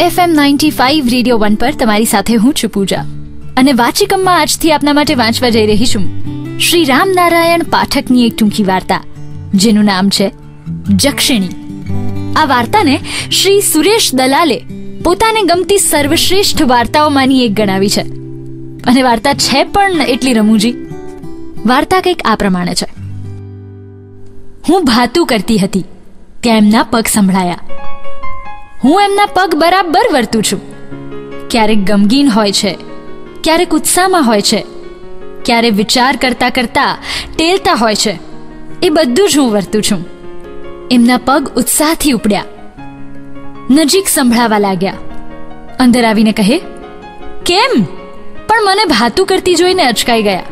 FM ninety five radio one પર તમારી સાથે હું છું પૂજા. અને વાચિકમમાં આજથી આપના માટે વાંચવા જઈ રહી છું. શ્રી રામનારાયણ પાઠકની એક ટૂંકી વાર્તા, જેનું નામ છે જક્ષિણી. આ વાર્તાને શ્રી સુરેશ દલાલે પોતાને ગમતી સર્વશ્રેષ્ઠ વાર્તાઓમાંની એક ગણાવી છે. અને વાર્તા છે પણ એટલી રમૂજી. વાર્તા કંઈક આ પ્રમાણે છે. હું ભાતું કરતી હતી, ત્યાં એમના પગ સંભળાયા. હું એમના પગ બરાબર વર્તું છું. ક્યારેક ગમગીન હોય છે, ક્યારેક ઉત્સાહમાં હોય છે ક્યારે વિચાર કરતા કરતા ટેલતા હોય છે. એ બધું જ હું વર્તું છું. એમના પગ ઉત્સાહથી ઉપડ્યા. નજીક સંભળાવા લાગ્યા. અંદર આવીને કહે, કેમ? પણ મને ભાતું કરતી જોઈને અચકાઈ ગયા.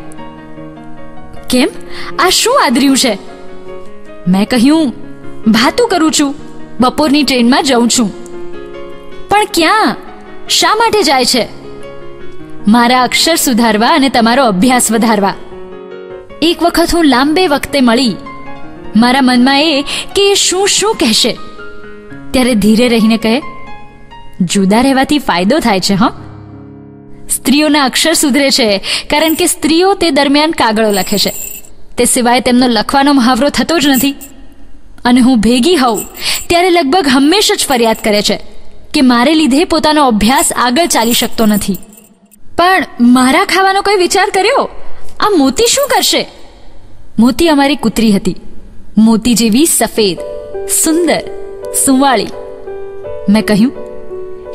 કેમ? આ શું આદર્યું છે? મેં કહ્યું, ભાતું કરું છું. બપોરની ટ્રેનમાં જઉં છું. પણ ક્યાં? શા માટે જાય છે? મારા અક્ષર સુધારવા અને તમારો અભ્યાસ વધારવા. એક વખત હું લાંબે વખતે મળી. મારા મનમાં એ કે એ શું શું કહેશે. ત્યારે ધીરે રહીને કહે, જુદા રહેવાથી ફાયદો થાય છે, હં? સ્ત્રીઓના અક્ષર સુધરે છે, કારણ કે સ્ત્રીઓ તે દરમિયાન કાગળો લખે છે. તે સિવાય તેમનો લખવાનો મહાવરો થતો જ નથી. અને હું ભેગી હોઉં, ત્યારે લગભગ હંમેશા જ ફરિયાદ કરે છે કે મારે લીધે પોતાનો અભ્યાસ આગળ ચાલી શકતો નથી. પણ મારા ખાવાનો કોઈ વિચાર કર્યો? આ મોતી શું કરશે? મોતી અમારી કૂતરી હતી. મોતી જેવી સફેદ, સુંદર, સુંવાળી. મેં કહ્યું,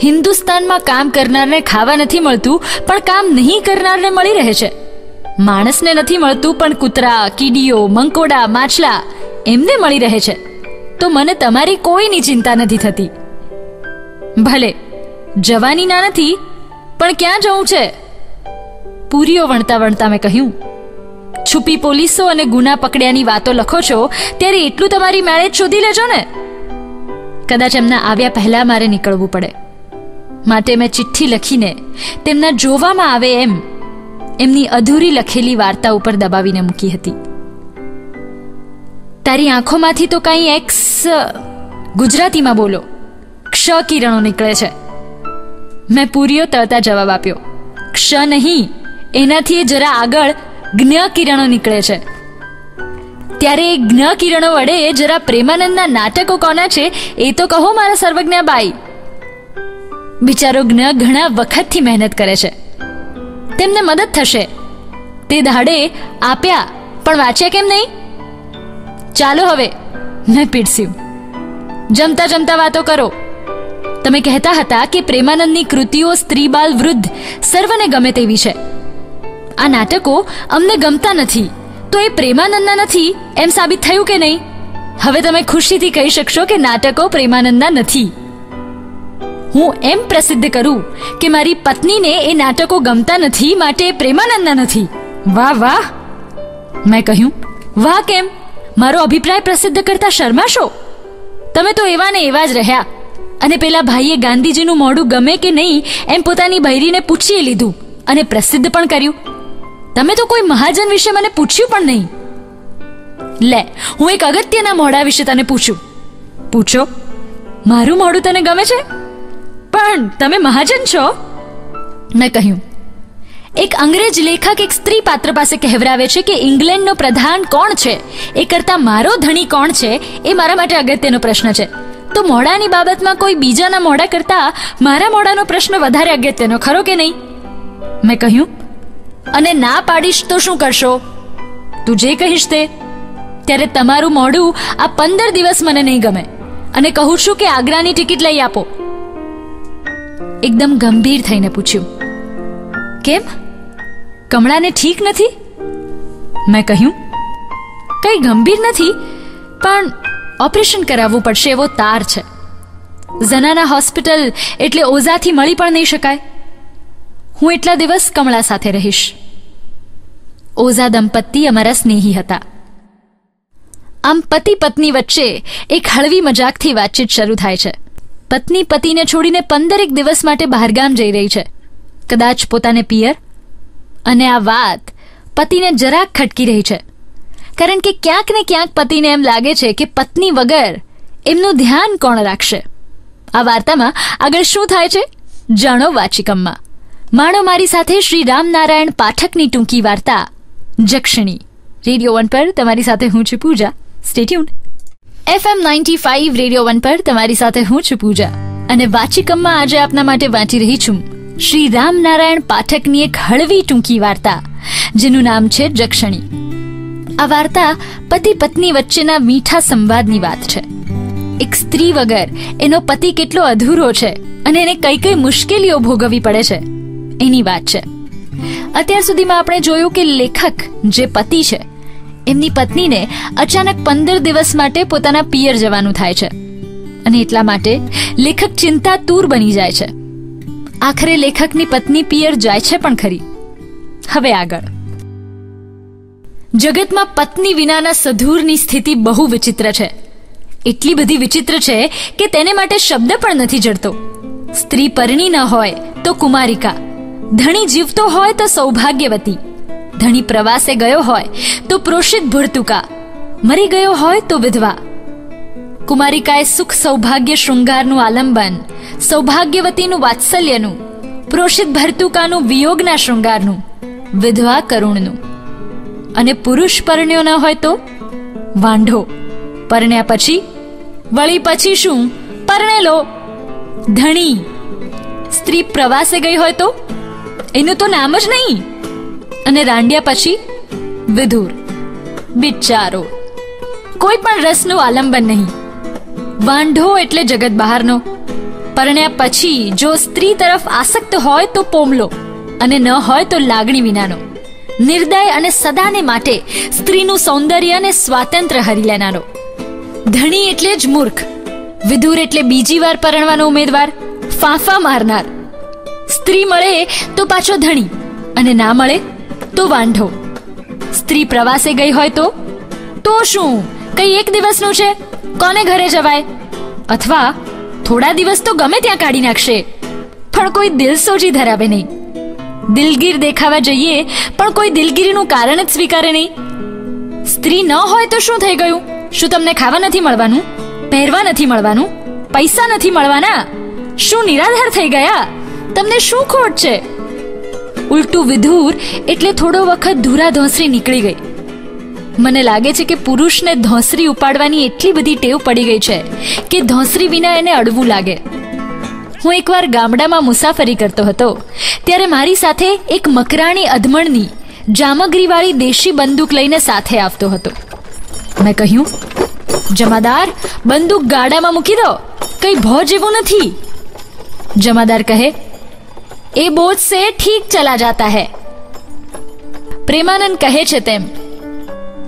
હિન્દુસ્તાનમાં કામ કરનારને ખાવા નથી મળતું, પણ કામ નહીં કરનારને મળી રહે છે. માણસને નથી મળતું, પણ કૂતરા, કીડીઓ, મંકોડા, માછલા એમને મળી રહે છે. તો મને તમારી કોઈની ચિંતા નથી થતી. ભલે, જવાની ના નથી, પણ ક્યાં જવું છે? પૂરીઓ વણતા વણતા મેં કહ્યું, છુપી પોલીસો અને ગુના પકડ્યાની વાતો લખો છો, ત્યારે એટલું તમારી મેળે જ શોધી લેજો ને. કદાચ એમના આવ્યા પહેલા મારે નીકળવું પડે. માટે મેં ચિઠ્ઠી લખીને તેમના જોવામાં આવે એમ એમની અધૂરી લખેલી વાર્તા ઉપર દબાવીને મૂકી હતી. તારી આંખોમાંથી તો કંઈ એક્સ ગુજરાતીમાં બોલો. ક્ષ કિરણો નીકળે છે. મેં પૂરીઓ તળતા જવાબ આપ્યો. ક્ષ નહીં, એનાથી જરા આગળ જ્ઞ કિરણો નીકળે છે. ત્યારે એ જ્ઞ કિરણો વડે જરા પ્રેમાનંદના નાટકો કોના છે, એ તો કહો મારા સર્વજ્ઞા બાઈ. બિચારો જ્ઞ ઘણા વખતથી મહેનત કરે છે. તેમને મદદ થશે. તે દાડે આપ્યા, પણ વાંચ્યા કેમ નહીં? ચાલો હવે, મેં પીરસ્યું. જમતા જમતા વાતો કરો. તમે કહેતા હતા કે પ્રેમાનંદની કૃતિઓ સ્ત્રી બાલ વૃદ્ધ સર્વને ગમે તેવી છે. આ નાટકો અમને ગમતા નથી. તો એ પ્રેમાનંદના નથી એમ સાબિત થયું કે નહીં? હવે તમે ખુશીથી કહી શકશો કે નાટકો પ્રેમાનંદના નથી. હું એમ પ્રસિદ્ધ કરું કે મારી પત્નીને એ નાટકો ગમતા નથી, માટે પ્રેમાનંદના નથી. વાહ વાહ. મેં કહ્યું, વાહ, કેમ? મારો અભિપ્રાય પ્રસિદ્ધ કરતા શરમાશો? તમે તો એવા ને એવા જ રહ્યા. અને પેલા ભાઈએ ગાંધીજીનું મોઢું ગમે કે નહીં, એમ પોતાની બૈરીને પૂછી લીધું અને પ્રસિદ્ધ પણ કર્યું. તમે તો કોઈ મહાજન વિશે મને પૂછ્યું પણ નહીં. લે, હું એક અગત્યના મોઢા વિશે તને પૂછું. પૂછો, મારું મોઢું તને ગમે છે? પણ તમે મહાજન છો? મેં કહ્યું એક અંગ્રેજ લેખક એક સ્ત્રી પાત્ર પાસે કહેવરાવે છે કે ઇંગ્લેન્ડનો પ્રધાન કોણ છે? એ કરતાં મારો ધણી કોણ છે? એ મારા માટે અગત્યનો પ્રશ્ન છે. તો મોડાની બાબતમાં કોઈ બીજાના મોડા કરતાં મારા મોડાનો પ્રશ્ન વધારે અગત્યનો, ખરો કે નહીં? મેં કહ્યું, અને ના પાડીશ તો શું કરશો? તું જે કહીશ તે. ત્યારે તમારું મોડું આ પંદર દિવસ મને નહીં ગમે. અને કહું છું કે આગ્રાની ટિકિટ લઈ આપો. એકદમ ગંભીર થઈને પૂછ્યું કેમ? કમળાને ઠીક નથી? મેં કહ્યું, કંઈ ગંભીર નથી, પણ ઓપરેશન કરાવવું પડશે એવો તાર છે. ઝનાના હોસ્પિટલ એટલે ઓઝાથી મળી પણ નહીં શકાય. હું એટલા દિવસ કમળા સાથે રહીશ. ઓઝા દંપતી અમારા સ્નેહી હતા. આમ પતિ પત્ની વચ્ચે એક હળવી મજાકથી વાતચીત શરૂ થાય છે. પત્ની પતિને છોડીને પંદરેક દિવસ માટે બહારગામ જઈ રહી છે. કદાચ પોતાને પિયર? અને આ વાત પતિને જરાક ખટકી રહી છે. કારણ કે ક્યાંક ને ક્યાંક પતિને એમ લાગે છે કે પત્ની વગર એમનું ધ્યાન કોણ રાખશે? આ વાર્તામાં આગળ શું થાય છે? જાણો વાચિકમમાં. માણો મારી સાથે શ્રી રામનારાયણ પાઠકની ટૂંકી વાર્તા. જક્ષણી. રેડિયો વન પર તમારી સાથે હું છું Pooja. Stay tuned FM ninety five radio one પર તમારી સાથે હું છું પૂજા. અને વાચિકમમાં આજે આપના માટે વાંચી રહી છું. શ્રી રામનારાયણ પાઠકની એક હળવી ટૂંકી વાર્તા, જેનું નામ છે જક્ષણી આ વાર્તા પતિ પત્ની વચ્ચેના મીઠા સંવાદની વાત છે. એક સ્ત્રી વગર એનો પતિ કેટલો અધૂરો છે અને એને કઈ કઈ મુશ્કેલીઓ ભોગવવી પડે છે, એની વાત છે. અત્યાર સુધીમાં આપણે જોયું કે લેખક જે પતિ છે, એમની પત્નીને અચાનક પંદર દિવસ માટે પોતાના પિયર જવાનું થાય છે. અને એટલા માટે લેખક ચિંતાતુર બની જાય છે. આખરે લેખકની પત્ની પિયર જાય છે પણ ખરી. હવે આગળ. જગતમાં પત્ની વિનાના સધુરની સ્થિતિ બહુ વિચિત્ર છે. એટલી બધી વિચિત્ર છે કે તેને માટે શબ્દ પણ નથી જડતો. સ્ત્રી પરણી ન હોય તો કુમારિકા. ધણી જીવતો હોય તો સૌભાગ્યવતી. ધણી પ્રવાસે ગયો હોય તો પ્રોષિત ભર્તુકા. મરી ગયો હોય તો વિધવા. કુમારિકાએ સુખ સૌભાગ્ય શૃંગારનું આલંબન, સૌભાગ્યવતીનું વાત્સલ્યનું, પ્રોષિત ભર્તુકાનું વિયોગના શૃંગારનું, વિધવા કરુણનું. અને પુરુષ પરણ્યો ન હોય તો? વાંઢો. પરણ્યા પછી? વળી પછી શું? પરણેલો ધણી. સ્ત્રી પ્રવાસે ગઈ હોય તો? એનું તો નામ જ નહીં. અને રાંડ્યા પછી? વિધુર. બિચારો. કોઈ પણ રસનું આલંબન નહીં. વાંઢો એટલે જગત બહારનો. પરણ્યા પછી જો સ્ત્રી તરફ આસક્ત હોય તો પોમલો અને ન હોય તો લાગણી વિનાનો. નિર્દય અને સદાને માટે સ્ત્રીનું સૌંદર્ય અને સ્વાતંત્ર્ય હરી લેનારો. ધણી એટલે જ મૂર્ખ, વિધુર એટલે બીજી વાર પરણવાનો ઉમેદવાર, ફાંફા મારનાર. સ્ત્રી મળે તો પાછો ધણી અને ના મળે તો વાંઢો. સ્ત્રી પ્રવાસે ગઈ હોય તો? તો શું? કઈ એક દિવસનું છે? કોને ઘરે જવાય? અથવા થોડા દિવસ તો ગમે ત્યાં કાઢી નાખશે. પણ કોઈ દિલ સોજી ધરાવે નહીં. દિલગીર દેખાવા જઈએ, પણ કોઈ દિલગીરીનું કારણ જ સ્વીકારે નહીં. સ્ત્રી ન હોય તો શું થઈ ગયું? શું તમને ખાવા નથી મળવાનું? પહેરવા નથી મળવાનું? પૈસા નથી મળવાના? શું નિરાધાર થઈ ગયા? તમને શું ખોટ છે? ઉલટું વિધુર એટલે થોડો વખત ધૂરા ધોંસરી નીકળી ગઈ. મને લાગે છે કે પુરુષને ધોંસરી ઉપાડવાની એટલી બધી ટેવ પડી ગઈ છે કે ધોંસરી વિના એને અડવું લાગે. હું એકવાર ગામડામાં મુસાફરી કરતો હતો. ત્યારે મારી સાથે એક મકરાણી અધમણની જામગરીવાળી દેશી બંદૂક લઈને સાથે આવતો હતો. મેં કહ્યું, જમાદાર, બંદૂક ગાડામાં મૂકી દો. કંઈ ભો જેવું નથી. જમાદાર કહે, એ બોજ સે ઠીક ચલા જાતા હૈ. પ્રેમાનંદ કહે છે તેમ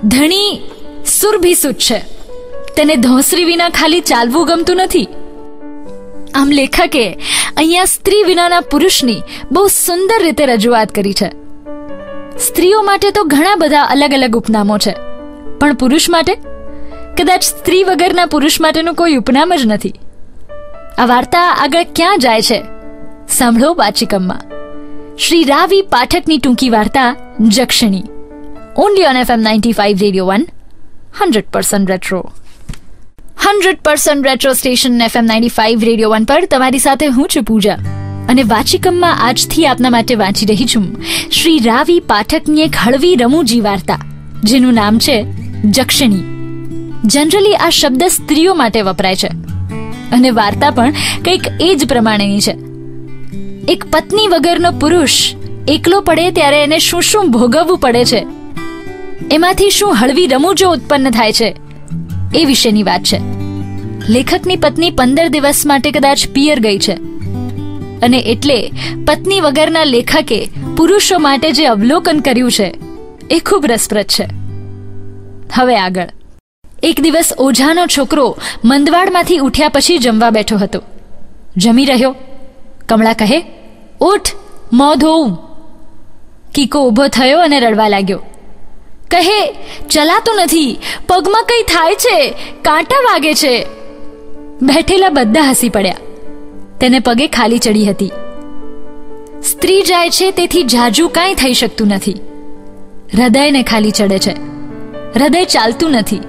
ધણી સુરભિસુત છે. તેને ધોંસરી વિના ખાલી ચાલવું ગમતું નથી. આમ લેખકે અહીંયા સ્ત્રી વિનાના પુરુષની બહુ સુંદર રીતે રજૂઆત કરી છે. સ્ત્રીઓ માટે તો ઘણા બધા અલગ અલગ ઉપનામો છે. પણ પુરુષ માટે? કદાચ સ્ત્રી વગરના પુરુષ માટેનું કોઈ ઉપનામ જ નથી. આ વાર્તા આગળ ક્યાં જાય છે? સાંભળો વાચિકમમાં. શ્રી રાવી પાઠકની ટૂંકી વાર્તા Jakshani. Only on FM ninety five radio one hundred percent retro hundred percent retro station FM ninety five radio one પર તમારી સાથે હું છું પૂજા. અને વાચિકમમાં આજથી આપના માટે વાંચી રહી છું. શ્રી રાવી પાઠકની એક હળવી રમૂજી વાર્તા, જેનું નામ છે જક્ષણી. જનરલી આ શબ્દ સ્ત્રીઓ માટે વપરાય છે. અને વાર્તા પણ કંઈક એ જ પ્રમાણેની છે. એક પત્ની વગરનો પુરુષ એકલો પડે ત્યારે એને શું શું ભોગવવું પડે છે એમાંથી શું હળવી રમૂજો ઉત્પન્ન થાય છે? એ વિશેની વાત છે. લેખકની પત્ની પંદર દિવસ માટે કદાચ પિયર ગઈ છે. અને એટલે પત્ની વગરના લેખકે પુરુષો માટે જે અવલોકન કર્યું છે, એ ખૂબ રસપ્રદ છે. હવે આગળ. એક દિવસ ઓઝાનો છોકરો મંદવાડમાંથી ઉઠ્યા પછી જમવા બેઠો હતો. જમી રહ્યો. કમળા કહે, ઉઠ, મોં ધોવું કીકો ઊભો થયો અને રડવા લાગ્યો. કહે ચલાતું નથી, પગમાં કંઈ થાય છે, કાંટા વાગે છે. બેઠેલા બધા હસી પડ્યા. તેને પગે ખાલી ચડી હતી. સ્ત્રી જાય છે, તેથી જાજુ કાંઈ થઈ શકતું નથી. હૃદયને ખાલી ચડે છે. હૃદય ચાલતું નથી.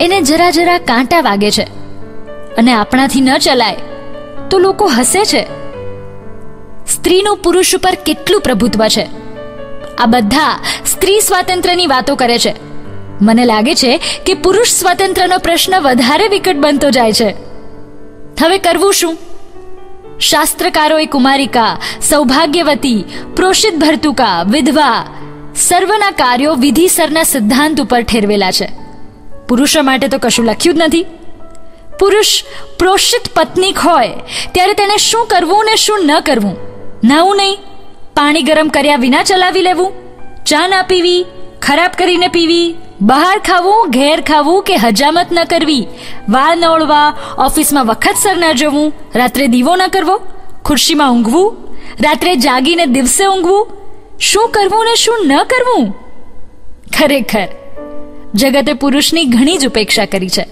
એને જરા જરા કાંટા વાગે છે. અને આપણાથી ન ચલાય, તો લોકો હસે છે. સ્ત્રીનું પુરુષ ઉપર કેટલું પ્રભુત્વ છે? આ બધા સ્ત્રી સ્વાતંત્ર્યની વાતો કરે છે. મને લાગે છે કે પુરુષ સ્વાતંત્ર્યનો પ્રશ્ન વધારે વિકટ બનતો જાય છે. હવે કરવું શું? શાસ્ત્રકારોએ કુમારિકા, સૌભાગ્યવતી, પ્રોષિત ભર્તુકા, વિધવા સર્વના કાર્યો વિધિસરના સિદ્ધાંત ઉપર ઠેરવેલા છે. પુરુષો માટે તો કશું લખ્યું જ નથી. પુરુષ પ્રોષિત પત્નીક હોય, ત્યારે તેણે શું કરવું ને શું ન કરવું? નવું નહીં. પાણી ગરમ કર્યા વિના ચલાવી લેવું? ચા ના પીવી, ખરાબ કરીને પીવી, બહાર ખાવું, ઘેર ખાવું કે હજામત ન કરવી? વાળ ન ઓળવા, ઓફિસમાં વખતસર ન જવું, રાત્રે દીવો ન કરવો? ખુરશીમાં ઊંઘવું? રાત્રે જાગીને દિવસે ઊંઘવું? શું કરવું ને શું ન કરવું? ખરેખર, જગતે પુરુષની ઘણી જ ઉપેક્ષા કરી છે.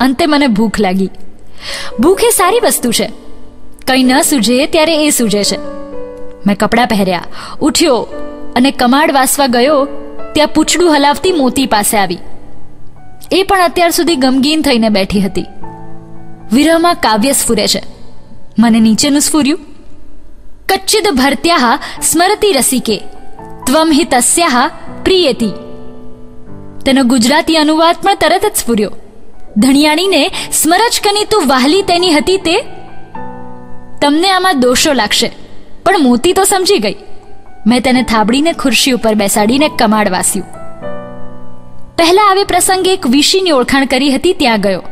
અંતે મને ભૂખ લાગી. ભૂખ એ સારી વસ્તુ છે. કંઈ ન સૂજે ત્યારે એ સૂજે છે. મેં કપડાં પહેર્યા. ઉઠ્યો અને કમાડ વાસવા ગયો, ત્યાં પૂછડું હલાવતી મોતી પાસે આવી. એ પણ અત્યાર સુધી ગમગીન થઈને બેઠી હતી. વિરહમાં કાવ્ય સ્ફુરે છે. મને નીચેનું સ્ફુર્યું. કચ્ચિદ ભરત્યા સ્મરતી રસિકે, ત્વમ હિ તસ્યાહ પ્રિયેતી. તેનો ગુજરાતી અનુવાદ પણ તરત જ સ્ફુર્યો. ધણિયાણીને સ્મરજ કની તું વાહલી તેની હતી તે? તમને આમાં દોષો લાગશે. પણ મોતી તો સમજી ગઈ. મેં તેને થાબડીને ખુરશી ઉપર બેસાડીને કમાડ વાસ્યું. પહેલા આવે પ્રસંગે એક વિશીની ઓળખાણ કરી હતી, ત્યાં ગયો.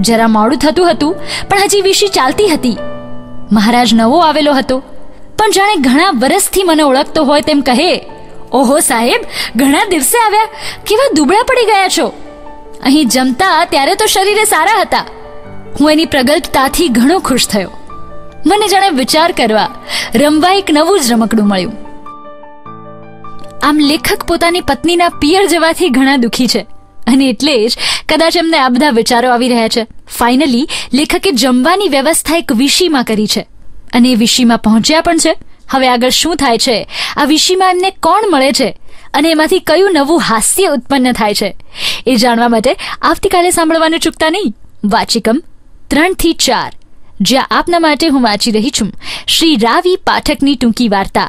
જરા મોડું થતું હતું, પણ હજી વિશી ચાલતી હતી. મહારાજ નવો આવેલો હતો. પણ જાણે ઘણા વર્ષથી મને ઓળખતો હોય તેમ કહે, ઓહો સાહેબ, ઘણા દિવસે આવ્યા, કેવા દુબળા પડી ગયા છો. અહીં જમતા ત્યારે તો શરીરે સારા હતા. હું એની પ્રગલ્ભતાથી ઘણો ખુશ થયો. મને જાણે વિચાર કરવા રમવા એક નવું જ રમકડું મળ્યું. આમ લેખક પોતાની પત્નીના પિયર જવાથી ઘણા દુઃખી છે. અને એટલે જ કદાચ એમને આ બધા વિચારો આવી રહ્યા છે. ફાઇનલી લેખકે જમવાની વ્યવસ્થા એક વિશીમાં કરી છે. અને એ વિશીમાં પહોંચ્યા પણ છે. હવે આગળ શું થાય છે? આ વિશીમાં એમને કોણ મળે છે? અને એમાંથી કયું નવું હાસ્ય ઉત્પન્ન થાય છે? એ જાણવા માટે આવતીકાલે સાંભળવાનું ચૂકતા નહીં. વાચિકમ ત્રણથી ચાર. જ્યાં આપના માટે હું વાંચી રહી છું. શ્રી રાવી પાઠકની ટૂંકી વાર્તા,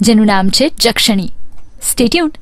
જેનું નામ છે જક્ષણી. સ્ટેટ્યુન્ડ